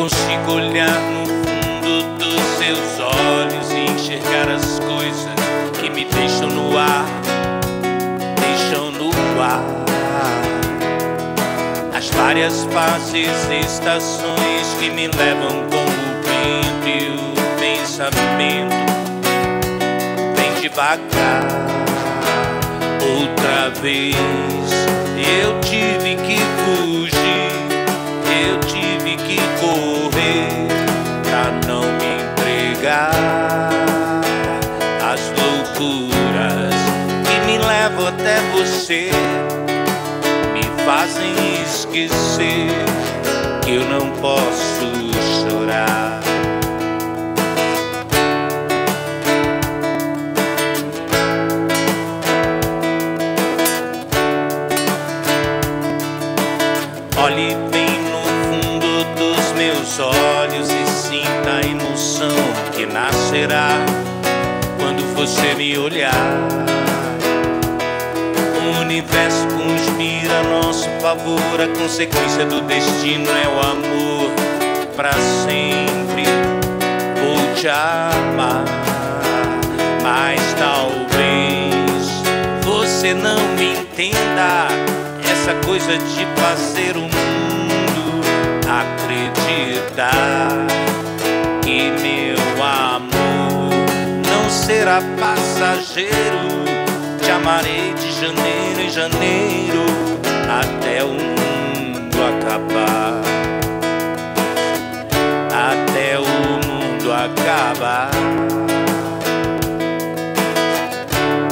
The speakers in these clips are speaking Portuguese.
consigo olhar no fundo dos seus olhos e enxergar as coisas que me deixam no ar, deixam no ar. As várias fases e estações que me levam com o vento e o pensamento vem devagar outra vez. Eu tive que fugir, eu tive que me levam até você fazem esquecer que eu não posso chorar. Olhe bem no fundo dos meus olhos e sinta a emoção que nascerá quando você me olhar. Universo conspira a nosso favor, a consequência do destino é o amor. Pra sempre vou te amar, mas talvez você não me entenda. Essa coisa de fazer o mundo acreditar que meu amor não será passageiro te amarei de janeiro em janeiro até o mundo acabar. Até o mundo acabar.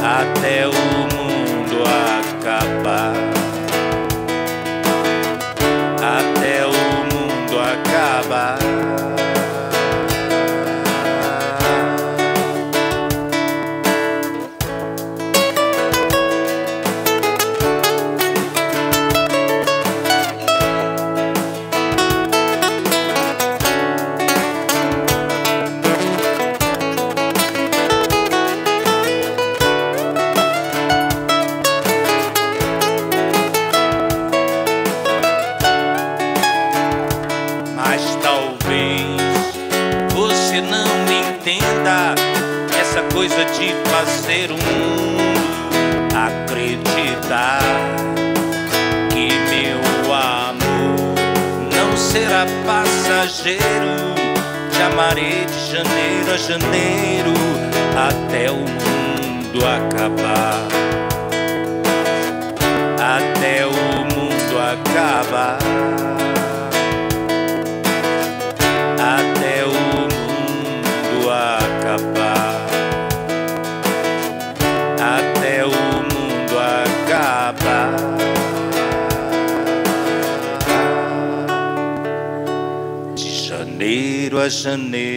Até o mundo acabar. Coisa de fazer o mundo acreditar que meu amor não será passageiro. Te amarei de janeiro a janeiro até o mundo acabar. Até o mundo acabar. နေရစနေ